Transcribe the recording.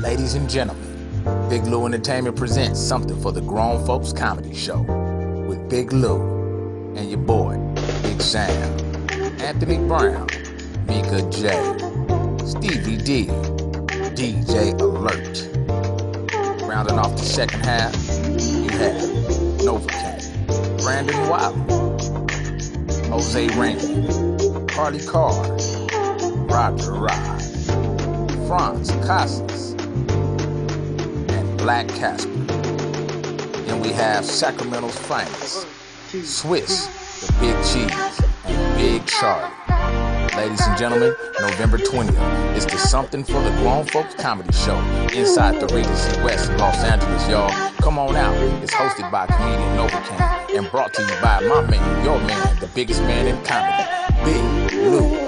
Ladies and gentlemen, Big Lou Entertainment presents something for the grown folks comedy show with Big Lou and your boy, Big Sam, Anthony Brown, Mika J, Stevie D, DJ Alert. Rounding off the second half, you have Novakane, Brandon Wiley, Jose Rain, Carly Carr, Roger Rod, Franz Casas, and Black Casper. Then we have Sacramento's finest, Swiss, the Big Cheese, and Big Charlie. Ladies and gentlemen, November 20th is the Something for the Grown Folks comedy show inside the Regency West in Los Angeles, y'all. Come on out. It's hosted by comedian Novakane and brought to you by my man, your man, the biggest man in comedy, Big Lou.